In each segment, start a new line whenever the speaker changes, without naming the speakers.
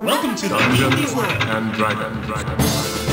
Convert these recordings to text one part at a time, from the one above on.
Welcome to
Dungeons
the World.
and Dragon, Dragon.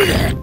Yeah.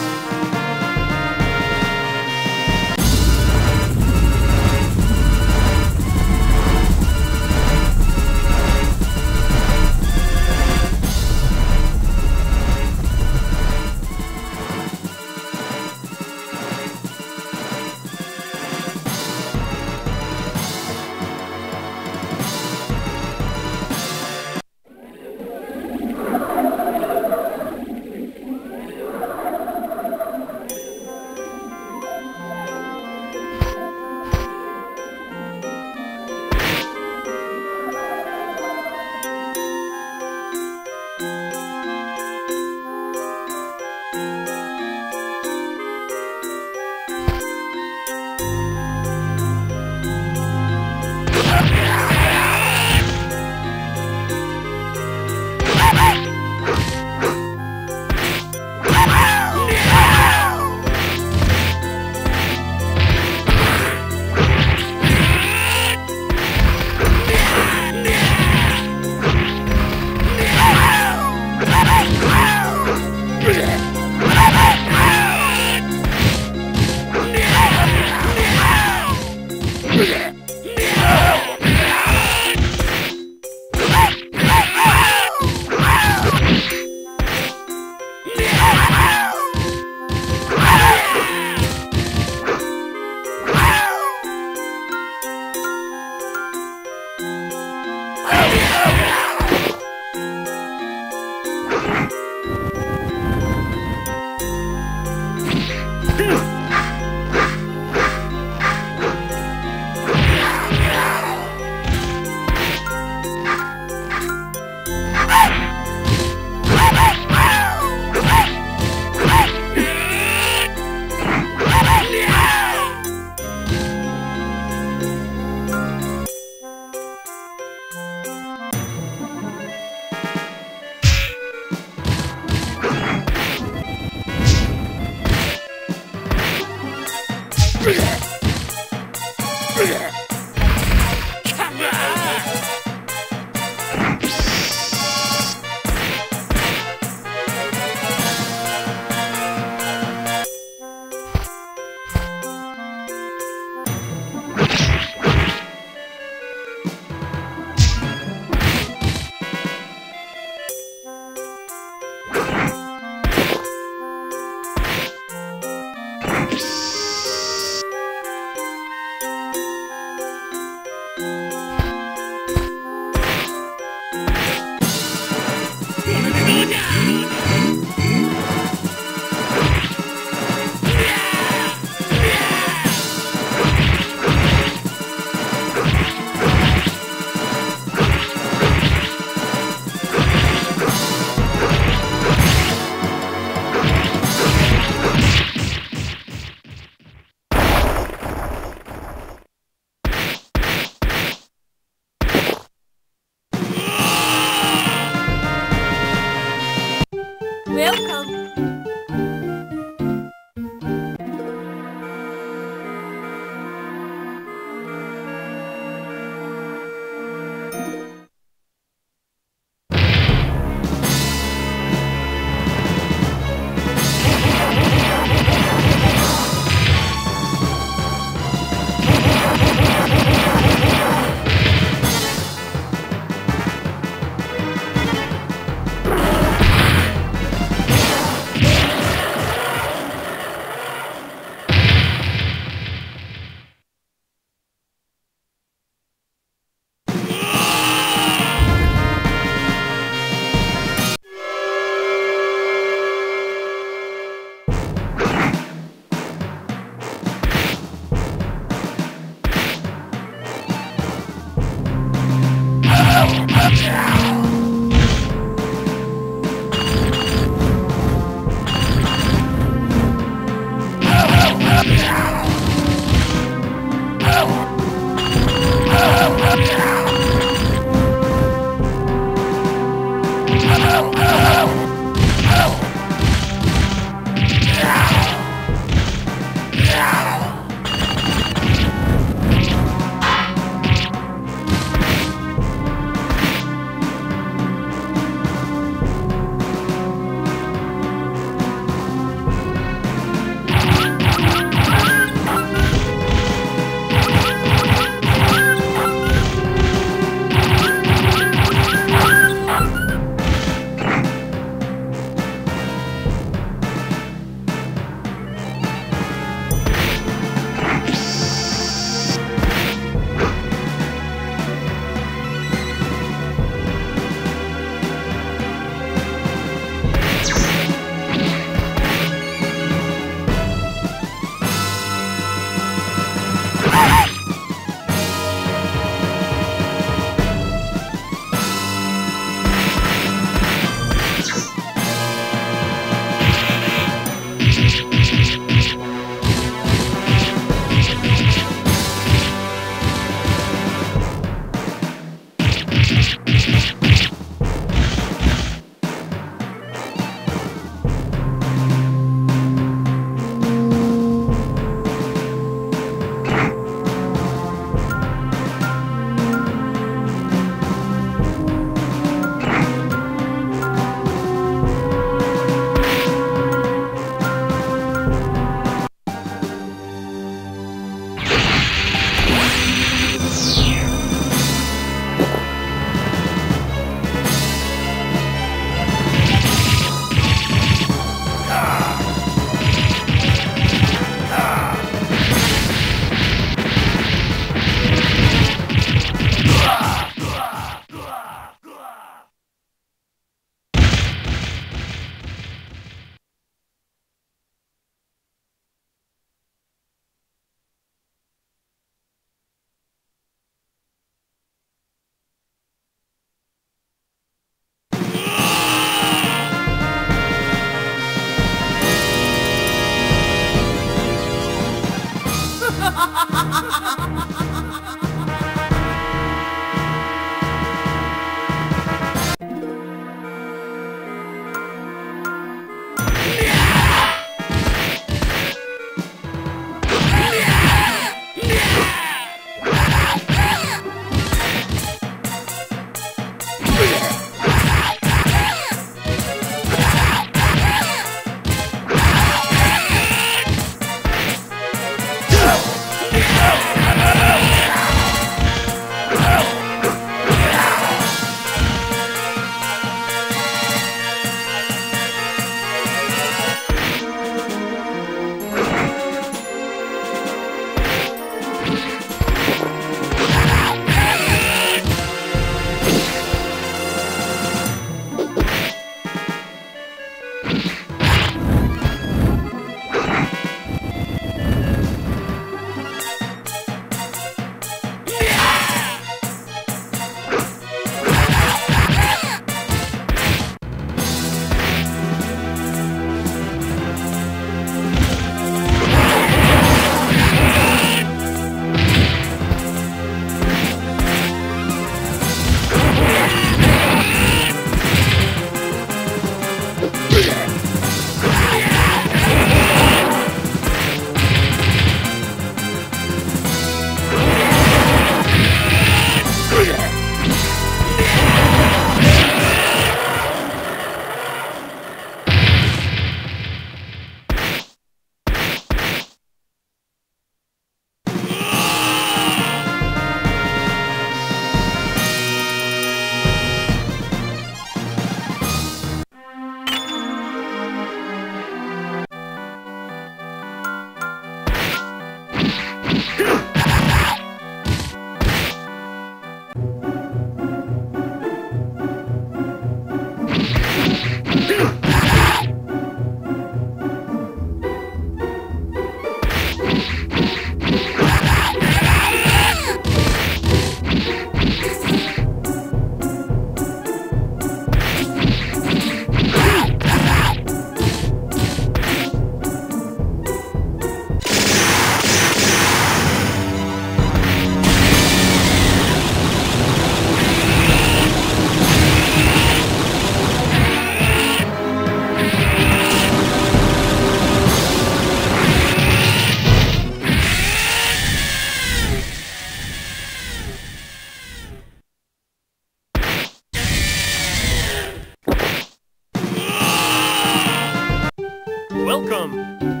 Welcome!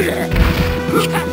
Yeah.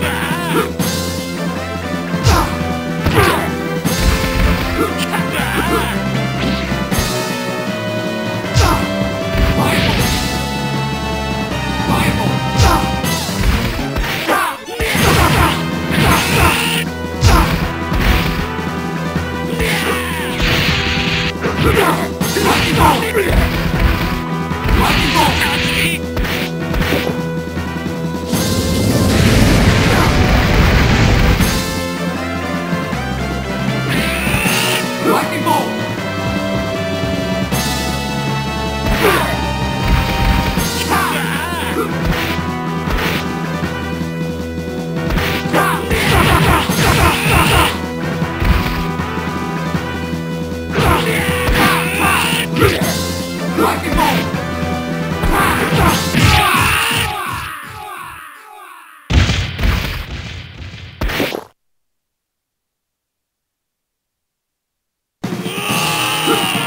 Oh!